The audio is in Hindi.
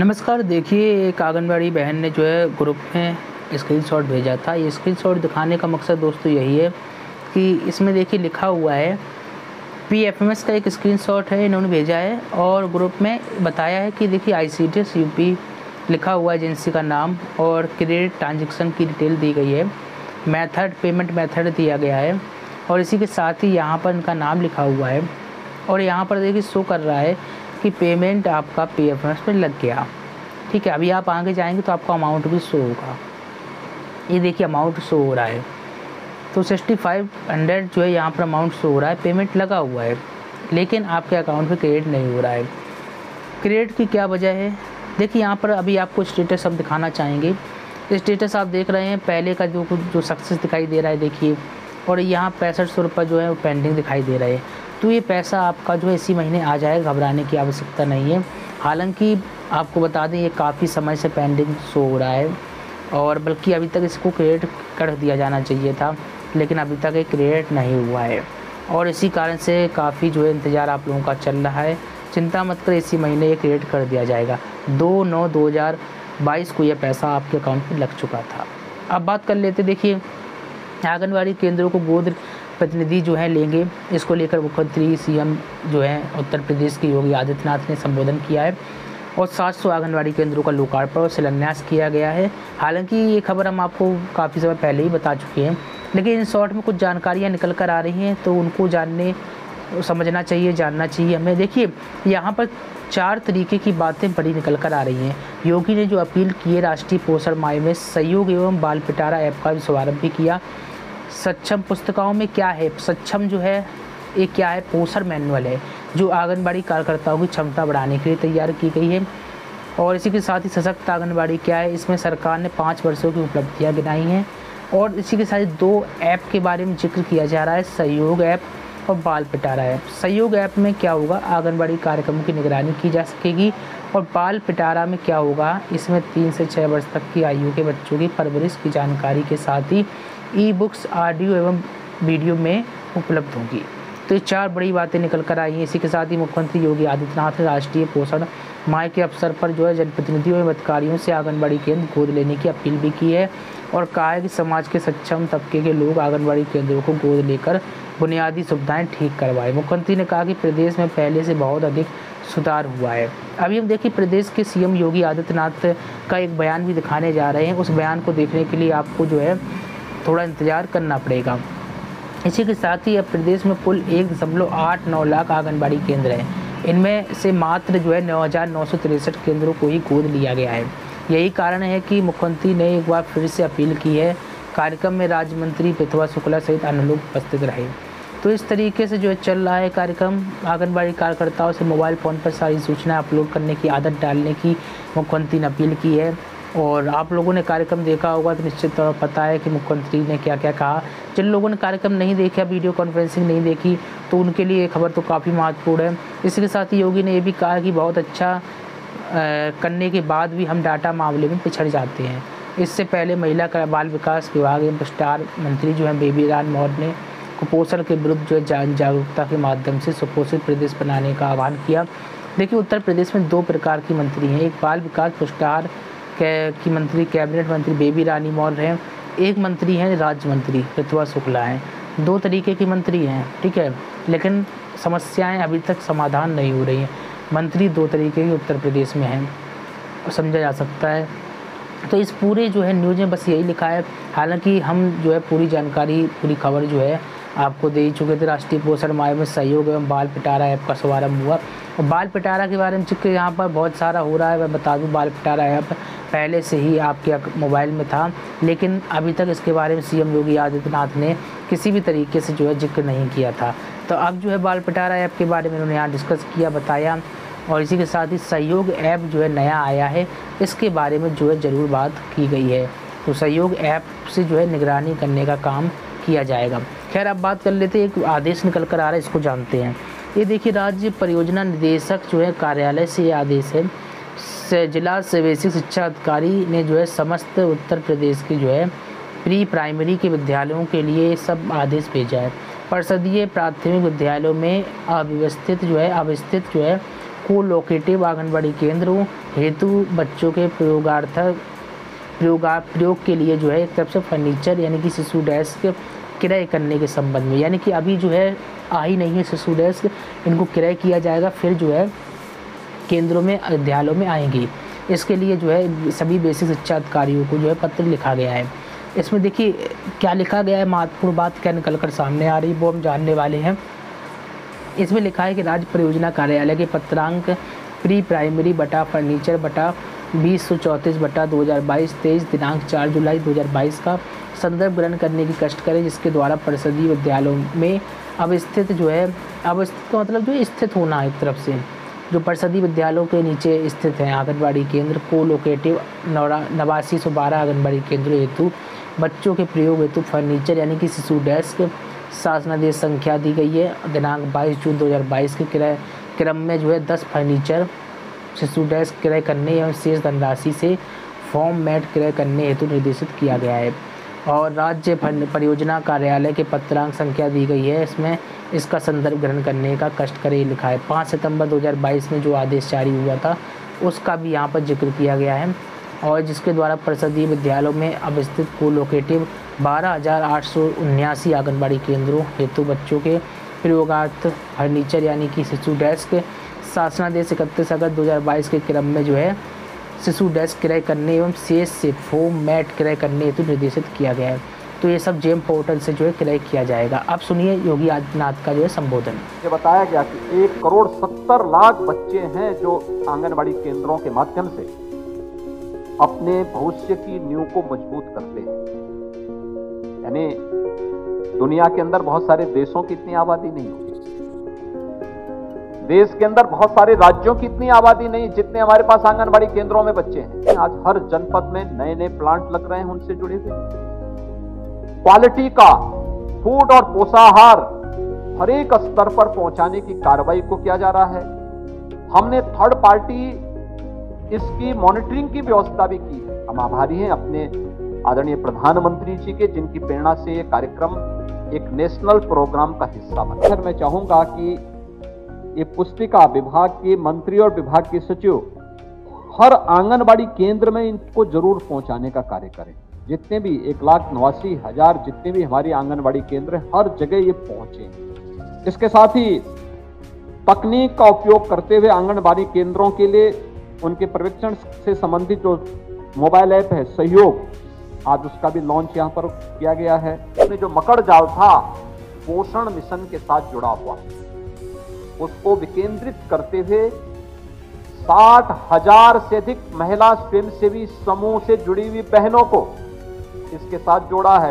नमस्कार, देखिए, एक आंगनबाड़ी बहन ने जो है ग्रुप में स्क्रीनशॉट भेजा था। ये स्क्रीनशॉट दिखाने का मकसद दोस्तों यही है कि इसमें देखिए लिखा हुआ है पी एफ़ एम एस का एक स्क्रीनशॉट है, इन्होंने भेजा है और ग्रुप में बताया है कि देखिए I C T S U P लिखा हुआ एजेंसी का नाम और क्रेडिट ट्रांजेक्शन की डिटेल दी गई है। मेथड, पेमेंट मेथड दिया गया है और इसी के साथ ही यहाँ पर इनका नाम लिखा हुआ है और यहाँ पर देखिए शो कर रहा है कि पेमेंट आपका पी एफ़ एस में लग गया। ठीक है, अभी आप आगे जाएँगे तो आपका अमाउंट भी शो होगा। ये देखिए अमाउंट शो हो रहा है। तो सिक्सटी फाइव हंड्रेड जो है, यहाँ पर अमाउंट शो हो रहा है। पेमेंट लगा हुआ है, लेकिन आपके अकाउंट में क्रेडिट नहीं हो रहा है। क्रेडिट की क्या वजह है? देखिए, यहाँ पर अभी आपको स्टेटस अब दिखाना चाहेंगे। स्टेटस आप देख रहे हैं, पहले का जो जो सक्सेस दिखाई दे रहा है, देखिए। और यहाँ पैंसठ सौ रुपये जो है वो पेंडिंग दिखाई दे रहा है। तो ये पैसा आपका जो है इसी महीने आ जाए घबराने की आवश्यकता नहीं है। हालाँकि आपको बता दें, ये काफ़ी समय से पेंडिंग शो हो रहा है और बल्कि अभी तक इसको क्रेडिट कर दिया जाना चाहिए था, लेकिन अभी तक ये क्रिएट नहीं हुआ है। और इसी कारण से काफ़ी जो है इंतज़ार आप लोगों का चल रहा है। चिंता मत कर, इसी महीने ये क्रिएट कर दिया जाएगा। दो नौ दो हज़ार बाईस को यह पैसा आपके अकाउंट में लग चुका था। अब बात कर लेते, देखिए, आंगनबाड़ी केंद्रों को गोद प्रतिनिधि जो है लेंगे, इसको लेकर मुख्यमंत्री, सीएम जो है, उत्तर प्रदेश के योगी आदित्यनाथ ने संबोधन किया है और 700 आंगनबाड़ी केंद्रों का लोकार्पण और शिलान्यास किया गया है। हालाँकि ये खबर हम आपको काफ़ी समय पहले ही बता चुके हैं, लेकिन इन शॉर्ट में कुछ जानकारियाँ निकल कर आ रही हैं तो उनको जानने, समझना चाहिए, जानना चाहिए हमें। देखिए, यहाँ पर चार तरीके की बातें बड़ी निकल कर आ रही हैं। योगी ने जो अपील की है, राष्ट्रीय पोषण माह में सहयोग एवं बाल पिटारा ऐप का शुभारंभ भी किया। सक्षम पुस्तकाओं में क्या है? सक्षम जो है, ये क्या है? पोषण मैनुअल है, जो आंगनबाड़ी कार्यकर्ताओं की क्षमता बढ़ाने के लिए तैयार की गई है। और इसी के साथ ही सशक्त आंगनबाड़ी क्या है? इसमें सरकार ने पाँच वर्षों की उपलब्धियाँ गिनाई हैं। और इसी के साथ दो ऐप के बारे में ज़िक्र किया जा रहा है, सहयोग ऐप और बाल पिटारा ऐप। सहयोग ऐप में क्या होगा? आंगनबाड़ी कार्यक्रमों की निगरानी की जा सकेगी। और बाल पिटारा में क्या होगा? इसमें तीन से छः वर्ष तक की आयु के बच्चों की परवरिश की जानकारी के साथ ही ई बुक्स ऑडियो एवं वीडियो में उपलब्ध होंगी। तो ये चार बड़ी बातें निकल कर आई हैं। इसी के साथ ही मुख्यमंत्री योगी आदित्यनाथ ने राष्ट्रीय पोषण माह के अवसर पर जो है जनप्रतिनिधियों एवं अधिकारियों से आंगनबाड़ी केंद्र गोद लेने की अपील भी की है और कहा है कि समाज के सक्षम तबके के लोग आंगनबाड़ी केंद्रों को गोद लेकर बुनियादी सुविधाएँ ठीक करवाए। मुख्यमंत्री ने कहा कि प्रदेश में पहले से बहुत अधिक सुधार हुआ है। अभी हम देखिए, प्रदेश के सीएम योगी आदित्यनाथ का एक बयान भी दिखाने जा रहे हैं। उस बयान को देखने के लिए आपको जो है, थोड़ा इंतज़ार करना पड़ेगा। इसी के साथ ही अब प्रदेश में कुल एक दशमलव आठ नौ लाख आंगनबाड़ी केंद्र हैं। इनमें से मात्र जो है, नौ हज़ार नौ सौ तिरसठ केंद्रों को ही गोद लिया गया है। यही कारण है कि मुख्यमंत्री ने एक बार फिर से अपील की है। कार्यक्रम में राज्य मंत्री पृथ्वा शुक्ला सहित अन्य लोग उपस्थित रहे। तो इस तरीके से जो है चल रहा है कार्यक्रम। आंगनबाड़ी कार्यकर्ताओं से मोबाइल फ़ोन पर सारी सूचनाएँ अपलोड करने की आदत डालने की मुख्यमंत्री ने अपील की है। और आप लोगों ने कार्यक्रम देखा होगा तो निश्चित तौर पर पता है कि मुख्यमंत्री ने क्या क्या कहा। जिन लोगों ने कार्यक्रम नहीं देखा वीडियो कॉन्फ्रेंसिंग नहीं देखी तो उनके लिए खबर तो काफ़ी महत्वपूर्ण है। इसके साथ ही योगी ने ये भी कहा कि बहुत अच्छा करने के बाद भी हम डाटा मामले में पिछड़ जाते हैं। इससे पहले महिला बाल विकास विभाग एवं स्टार मंत्री जो हैं, बेबी रान मौर्य ने कुपोषण के विरुद्ध जो है जान जागरूकता के माध्यम से सुपोषित प्रदेश बनाने का आह्वान किया। देखिए, उत्तर प्रदेश में दो प्रकार की मंत्री हैं। एक बाल विकास पुष्टार की मंत्री, कैबिनेट मंत्री बेबी रानी मौर्य हैं। एक मंत्री हैं, राज्य मंत्री पृथ्वा शुक्ला हैं। दो तरीके की मंत्री हैं, ठीक है? लेकिन समस्याएँ अभी तक समाधान नहीं हो रही हैं। मंत्री दो तरीके के उत्तर प्रदेश में हैं, समझा जा सकता है। तो इस पूरे जो है न्यूज़ में बस यही लिखा है। हालाँकि हम जो है पूरी जानकारी, पूरी खबर जो है आपको दे ही चुके थे राष्ट्रीय पोषण माह में सहयोग एवं बाल पिटारा ऐप का शुभारंभ हुआ। और बाल पिटारा के बारे में चूँकि यहाँ पर बहुत सारा हो रहा है, मैं बता दूँ, बाल पिटारा ऐप पहले से ही आपके मोबाइल में था, लेकिन अभी तक इसके बारे में सीएम योगी आदित्यनाथ ने किसी भी तरीके से जो है ज़िक्र नहीं किया था। तो अब जो है बाल पिटारा ऐप के बारे में उन्होंने यहाँ डिस्कस किया, बताया, और इसी के साथ ही सहयोग ऐप जो है नया आया है, इसके बारे में जो है ज़रूर बात की गई है। तो सहयोग ऐप से जो है निगरानी करने का काम किया जाएगा। खैर, अब बात कर लेते हैं, एक आदेश निकल कर आ रहा है, इसको जानते हैं। ये देखिए, राज्य परियोजना निदेशक जो है, कार्यालय से ये आदेश है। से जिला से बेसिक शिक्षा अधिकारी ने जो है, समस्त उत्तर प्रदेश की जो है, प्री प्राइमरी के विद्यालयों के लिए सब आदेश भेजा है। परिषदीय प्राथमिक विद्यालयों में अव्यवस्थित जो है, अवस्थित जो है को लोकेटिव आंगनबाड़ी केंद्रों हेतु बच्चों के प्रयोगार्थक प्रयोगा प्रयोग के लिए जो है एक तरफ़ से फर्नीचर यानी कि शिशु डेस्क क्रय करने के संबंध में। यानी कि अभी जो है, आ ही नहीं है शिशु डेस्क इनको क्रय किया जाएगा, फिर जो है केंद्रों में विद्यालयों में आएँगी। इसके लिए जो है, सभी बेसिक शिक्षा अधिकारियों को जो है पत्र लिखा गया है। इसमें देखिए, क्या लिखा गया है, महत्वपूर्ण बात क्या निकल कर सामने आ रही है, वो हम जानने वाले हैं। इसमें लिखा है कि राज्य परियोजना कार्यालय के पत्रांक प्री प्राइमरी बटा फर्नीचर बटा बीस सौ चौंतीस बटा दो हज़ार बाईस, तेईस दिनांक चार जुलाई दो हज़ार बाईस का संदर्भ ग्रहण करने की कष्ट करें, जिसके द्वारा परिषदीय विद्यालयों में अब स्थित जो है अब स्थित का मतलब जो स्थित होना है एक तरफ़ से, जो परिषदीय विद्यालयों के नीचे स्थित हैं, आंगनबाड़ी केंद्र, को लोकेटिव, नौरा, नवासी सौ बारह आंगनबाड़ी केंद्र हेतु, बच्चों के प्रयोग हेतु फर्नीचर, यानी कि शिशु डेस्क, शासनादेश संख्या दी गई है, दिनांक 22 जून 2022 के क्रम में जो है 10 फर्नीचर शिशु डेस्क क्रय करने एवं शेष धनराशि से फॉर्म मैट क्रय करने हेतु निर्देशित किया गया है। और राज्य परियोजना कार्यालय के पत्रांक संख्या दी गई है। इसमें इसका संदर्भ ग्रहण करने का कष्ट करे लिखा है। पाँच सितंबर 2022 में जो आदेश जारी हुआ था, उसका भी यहाँ पर ज़िक्र किया गया है। और जिसके द्वारा परिषदीय विद्यालयों में अब स्थित को लोकेटिव बारह हज़ार आठ सौ उन्यासी आंगनबाड़ी केंद्रों हेतु बच्चों के प्रयोगार्थ फर्नीचर, यानी कि शिशु डेस्क शासनादेश इकतीस अगस्त 2022 के क्रम में जो है, शिशु डेस्क क्रय करने एवं शेष से फोम मैट क्रय करने हेतु निर्देशित किया गया है। तो ये सब जेम पोर्टल से जो है क्रय किया जाएगा। अब सुनिए योगी आदित्यनाथ का जो है संबोधन। ये बताया गया कि एक करोड़ सत्तर लाख बच्चे हैं जो आंगनबाड़ी केंद्रों के माध्यम से अपने भविष्य की नींव को मज़बूत करते हैं। यानी दुनिया के अंदर बहुत सारे देशों की इतनी आबादी नहीं होती। देश के अंदर बहुत सारे राज्यों की इतनी आबादी नहीं, जितने हमारे पास आंगनबाड़ी केंद्रों में बच्चे हैं। आज हर जनपद में नए नए प्लांट लग रहे हैं उनसे जुड़े हुए। क्वालिटी का, फ़ूड और पोषाहार हर एक स्तर पर पहुँचाने की कार्रवाई को किया जा रहा है। हमने थर्ड पार्टी इसकी मॉनिटरिंग की व्यवस्था भी की है। हम आभारी हैं अपने आदरणीय प्रधानमंत्री जी के, जिनकी प्रेरणा से ये कार्यक्रम एक नेशनल प्रोग्राम का हिस्सा बना। मैं चाहूँगा कि ये पुस्तिका विभाग के मंत्री और विभाग के सचिव हर आंगनबाड़ी केंद्र में इनको ज़रूर पहुँचाने का कार्य करें। जितने भी एक लाख नवासी हज़ार जितने भी हमारी आंगनबाड़ी केंद्र हर जगह ये पहुँचे। इसके साथ ही तकनीक का उपयोग करते हुए आंगनबाड़ी केंद्रों के लिए उनके पर्यवेक्षण से संबंधित जो मोबाइल ऐप है, सहयोग, आज उसका भी लॉन्च यहाँ पर किया गया है। जो मकड़ जाल था, पोषण मिशन के साथ जुड़ा हुआ। उसको विकेंद्रित करते हुए साठ हज़ार से अधिक महिला स्वयंसेवी समूह से जुड़ी हुई बहनों को इसके साथ जोड़ा है।